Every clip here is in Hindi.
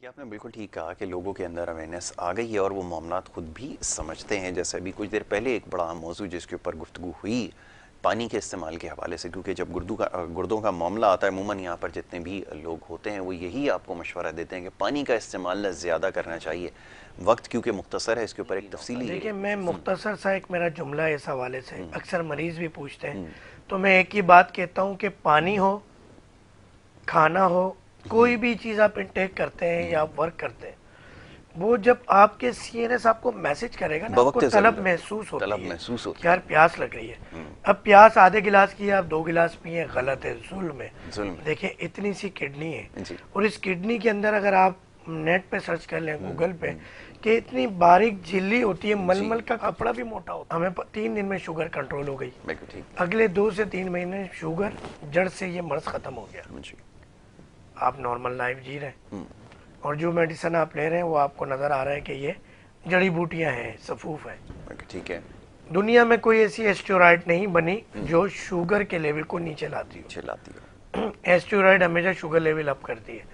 ये आपने बिल्कुल ठीक कहा कि लोगों के अंदर अवेयरनेस आ गई है और वो मामला खुद भी समझते हैं। जैसे अभी कुछ देर पहले एक बड़ा मौजू जिसके ऊपर गुफ्तु हुई पानी के इस्तेमाल के हवाले से क्योंकि जब गुर्दू का गुर्दों का मामला आता है अमूमन यहाँ पर जितने भी लोग होते हैं वो यही आपको मशवरा देते हैं कि पानी का इस्तेमाल ज़्यादा करना चाहिए। वक्त क्योंकि मुख्तसर है इसके ऊपर एक तफसीली देखिए मैं मुख्तसर सा एक मेरा जुमला है इस हवाले से। हम्म। अक्सर मरीज़ भी पूछते हैं। हम्म। तो मैं एक ही बात कहता हूँ कि पानी हो खाना हो कोई भी चीज़ आप इंटेक करते हैं या आप वर्क करते हैं वो जब आपके सीएनएस आपको मैसेज करेगा ना आपको तलब महसूस होती तलब है महसूस होती यार प्यास लग रही है। हम्म। अब प्यास आधे गिलास की है आप दो गिलास पिए गलत है जुल्म है। देखिए इतनी सी किडनी है। और इस किडनी के अंदर अगर आप नेट पे सर्च कर लें हम्म, गूगल पे कि इतनी बारीक झिल्ली होती है मलमल का कपड़ा भी मोटा होता है। हमें तीन दिन में शुगर कंट्रोल हो गई। अगले दो से तीन महीने शुगर जड़ से ये मर्ज खत्म हो गया। आप नॉर्मल लाइफ जी रहे हैं। हम्म, और जो मेडिसिन आप ले रहे हैं वो आपको नज़र आ रहा है कि ये जड़ी बूटियाँ हैं सफूफ है। ठीक है। दुनिया में कोई ऐसी एस्टोराइड नहीं बनी हम्म। जो शुगर के लेवल को नीचे लाती हो। चिल्लाती हो। एस्टोराइड हमेशा शुगर लेवल अप करती है।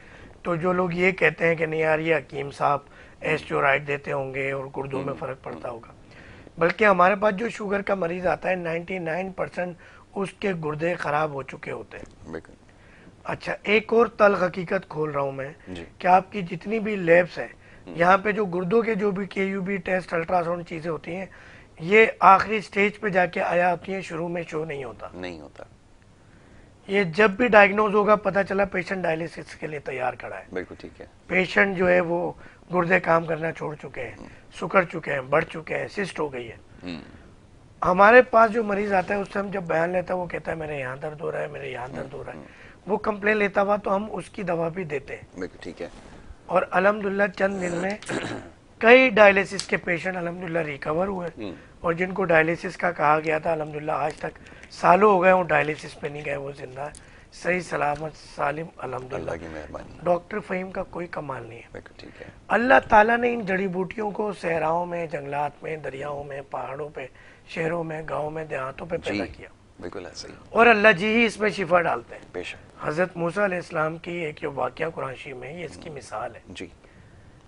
तो जो लोग ये कहते हैं कि नहीं यार ये हकीम साहब एस्टोराइड देते होंगे और गुर्दों में फ़र्क पड़ता होगा। बल्कि हमारे पास जो शुगर का मरीज़ आता है 99 परसेंट उसके गुर्दे खराब हो चुके होते हैं। अच्छा एक और तल हकीकत खोल रहा हूँ मैं कि आपकी जितनी भी लैब्स हैं यहाँ पे जो गुर्दों के जो भी के टेस्ट अल्ट्रासाउंड चीज़ें होती हैं ये आखिरी स्टेज पे जाके आया होती है शुरू में शो नहीं होता। नहीं होता। ये जब भी डायग्नोज होगा पता चला पेशेंट डायलिसिस के लिए तैयार खड़ा है। बिल्कुल ठीक है। पेशेंट जो है वो गुर्दे काम करना छोड़ चुके हैं सुकड़ चुके हैं बढ़ चुके हैं सिस्ट हो गई है। हम्म, हमारे पास जो मरीज़ आता है उससे हम जब बयान लेता है वो कहता है मेरे यहाँ दर्द हो रहा है मेरे यहाँ दर्द हो रहा है। वो कंप्लेन लेता हुआ तो हम उसकी दवा भी देते हैं। ठीक है। और अल्हम्दुलिल्लाह चंद दिन में कई डायलिसिस के पेशेंट अल्हम्दुलिल्लाह रिकवर हुए। हम्म, और जिनको डायलिसिस का कहा गया था अल्हम्दुलिल्लाह आज तक सालों हो गए वो डायलिसिस पे नहीं गए वो ज़िंदा है। सही सलामत सालिम अल्लाह अल्हम्दुलिल्लाह की मेहरबानी। डॉक्टर फहीम का कोई कमाल नहीं है। ठीक है। अल्लाह ताला ने इन जड़ी बूटियों को सहराओं में जंगलात में दरियाओं में पहाड़ों पे शहरों में गाँव में देहातों पे जी। पैदा किया। बिल्कुल ऐसा ही और अल्लाह जी ही इसमें शिफा डालते हैं। बेशक। हज़रत मूसा अलैहिस्सलाम की एक जो वाक्य कुरान शरीफ में ये इसकी मिसाल है। जी।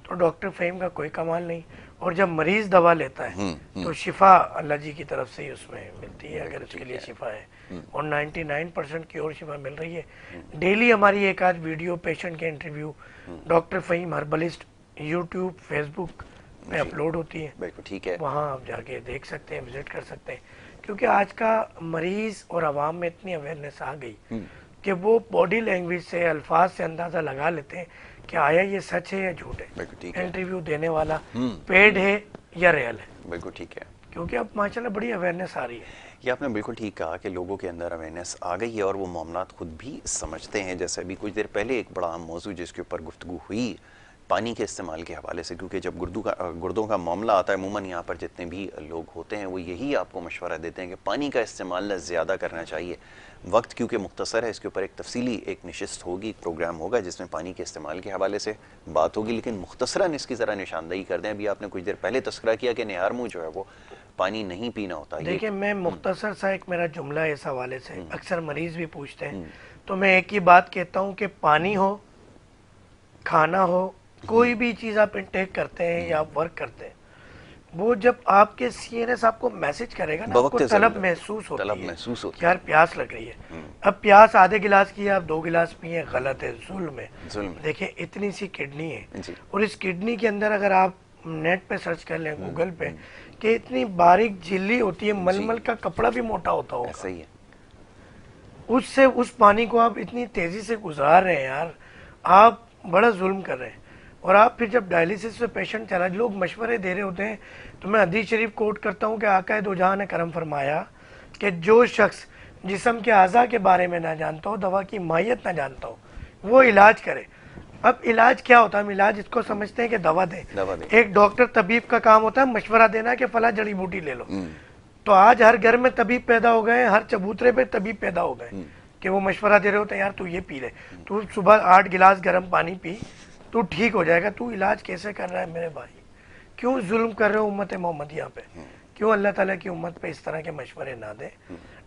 तो डॉक्टर फहीम का कोई कमाल नहीं। और जब मरीज़ दवा लेता है हम्म, हम्म। तो शिफा अल्लाह जी की तरफ़ से ही उसमें मिलती है अगर उसके लिए शिफा है। हम्म। और 99 परसेंट की और शिफा मिल रही है। डेली हमारी एक आध वीडियो पेशेंट के interview. Doctor Faheem herbalist YouTube Facebook जी। अपलोड होती है। बिल्कुल ठीक है। वहाँ आप जाके देख सकते हैं विज़िट कर सकते हैं। क्योंकि आज का मरीज़ और आवाम में इतनी अवेयरनेस आ गई हम्म, कि वो बॉडी लैंग्वेज से अल्फाज से अंदाज़ा लगा लेते हैं कि आया ये सच है या झूठ है। बिल्कुल ठीक है। इंटरव्यू देने वाला हम्म। पेड है या रियल है। बिल्कुल ठीक है। क्योंकि अब माशाल्लाह बड़ी अवेयरनेस आ रही है। ये आपने बिल्कुल ठीक कहा कि लोगों के अंदर अवेयरनेस आ गई है और वो मामला खुद भी समझते हैं। जैसे अभी कुछ देर पहले एक बड़ा मौजू जिसके ऊपर गुफ्तु हुई पानी के इस्तेमाल के हवाले से क्योंकि जब गुर्दू का गुर्दों का मामला आता है अमूमन यहाँ पर जितने भी लोग होते हैं वो यही आपको मशवरा देते हैं कि पानी का इस्तेमाल ज़्यादा करना चाहिए। वक्त क्योंकि मुख्तसर है इसके ऊपर एक तफसीली एक नशस्त होगी एक प्रोग्राम होगा जिसमें पानी के इस्तेमाल के हवाले से बात होगी। लेकिन मुख्तसरन इसकी ज़रा निशानदही कर दें अभी आपने कुछ देर पहले तस्करा किया कि निहार मुँह जो है वो पानी नहीं पीना होता देखिए मैं मुख्तसर सा एक मेरा जुमला है इस हवाले से अक्सर मरीज़ भी पूछते हैं। हम्म। तो मैं एक ही बात कहता हूँ कि पानी हो खाना हो कोई भी चीज़ आप इंटेक करते हैं या आप वर्क करते हैं वो जब आपके सीएनएस आपको मैसेज करेगा ना आपको तलब महसूस होती तलब है महसूस होती यार प्यास लग रही है। हम्म। अब प्यास आधे गिलास की है आप दो गिलास पिए गलत है जुल्म है। जुल्म। देखिए इतनी सी किडनी है। और इस किडनी के अंदर अगर आप नेट पे सर्च कर हम्म, लें गूगल पे कि इतनी बारीक झिल्ली होती है मलमल का कपड़ा भी मोटा होता होगा। ऐसा ही है। उससे उस पानी को आप इतनी तेज़ी से गुजार रहे हैं यार आप बड़ा जुल्म कर रहे हैं। और आप फिर जब डायलिसिस पे पेशेंट चला लोग मशवरे दे रहे होते हैं तो मैं हदीस शरीफ कोट करता हूँ कि आका दो जहाँ ने करम फरमाया कि जो शख्स जिसम के अज़ा के बारे में ना जानता हो दवा की माहियत ना जानता हो वो इलाज करे। अब इलाज क्या होता है? हम इलाज इसको समझते हैं कि दवा दें। दवा दें। एक डॉक्टर तबीब का काम होता है मशवरा देना कि फला जड़ी बूटी ले लो। हम्म, तो आज हर घर में तबीब पैदा हो गए हर चबूतरे पे तबीब पैदा हो गए हम्म। कि वो मशवरा दे रहे होते हैं यार तू ये पी ले। तू सुबह आठ गिलास गर्म पानी पी तू ठीक हो जाएगा तू इलाज कैसे कर रहा है मेरे भाई? क्यों जुल्म कर रहे हो उम्मत मोहम्मद यहाँ पे? क्यों अल्लाह ताला की उम्मत पे इस तरह के मशवरे ना दे?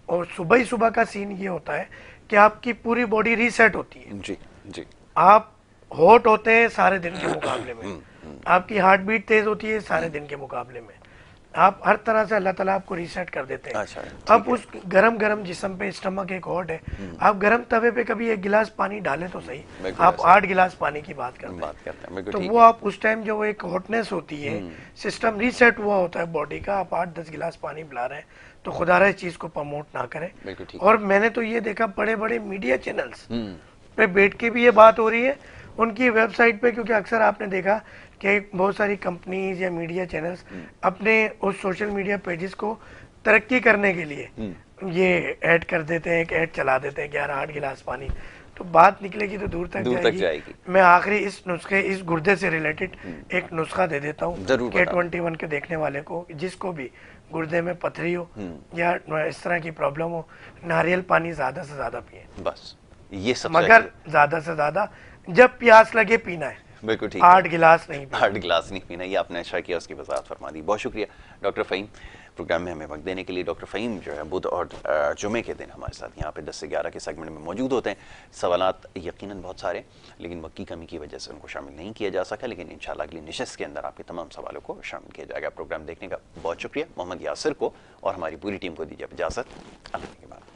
और सुबह ही सुबह का सीन ये होता है कि आपकी पूरी बॉडी रीसेट होती है। जी जी। आप हॉट होते हैं सारे दिन के मुकाबले में। आपकी हार्ट बीट तेज होती है सारे दिन के मुकाबले में। आप हर तरह से अल्लाह ताला आपको रीसेट कर देते हैं। अच्छा, अब उस गरम गरम जिसम पे स्टमक एक हॉट है आप गरम तवे पे कभी एक गिलास पानी डालें तो सही। आप आठ गिलास पानी की बात करते हैं। बात करते हैं। तो वो आप उस टाइम जो एक हॉटनेस होती है सिस्टम रीसेट हुआ होता है बॉडी का आप आठ दस गिलास पानी पिला रहे हैं तो खुदारा इस चीज़ को प्रमोट ना करें। और मैंने तो ये देखा बड़े बड़े मीडिया चैनल्स हम्म। पे बैठ के भी ये बात हो रही है उनकी वेबसाइट पे क्योंकि अक्सर आपने देखा कि बहुत सारी कंपनीज़ या मीडिया चैनल्स अपने उस सोशल मीडिया पेजेस को तरक्की करने के लिए ये ऐड कर देते हैं एक ऐड चला देते हैं ग्यारह आठ गिलास पानी। तो बात निकलेगी तो दूर तक दूर जाएगी। तक जाएगी। मैं आखिरी इस नुस्खे इस गुर्दे से रिलेटेड एक नुस्खा दे देता हूँ। के ट्वेंटी वन के देखने वाले को जिसको भी गुर्दे में पथरी हो या इस तरह की प्रॉब्लम हो नारियल पानी ज़्यादा से ज़्यादा पिए। बस ये सब मगर ज़्यादा से ज़्यादा जब प्यास लगे पीना है। बिल्कुल ठीक आठ गिलास नहीं आठ गिलास नहीं पीना ये आपने अच्छा किया उसकी वजाहत फरमा दी। बहुत शुक्रिया। डॉक्टर फ़हीम प्रोग्राम में हमें वक्त देने के लिए डॉक्टर फ़हीम जो है बुध और जुमे के दिन हमारे साथ यहाँ पे 10 से 11 के सेगमेंट में मौजूद होते हैं। सवालात यकीनन बहुत सारे लेकिन वक्त की कमी की वजह से उनको शामिल नहीं किया जा सका लेकिन इंशाल्लाह अगली नशस्त के अंदर आपके तमाम सवालों को शामिल किया जाएगा। प्रोग्राम देखने का बहुत शुक्रिया। मोहम्मद यासर को और हमारी पूरी टीम को दीजिए इजाज़त। अल्लाह के बाद।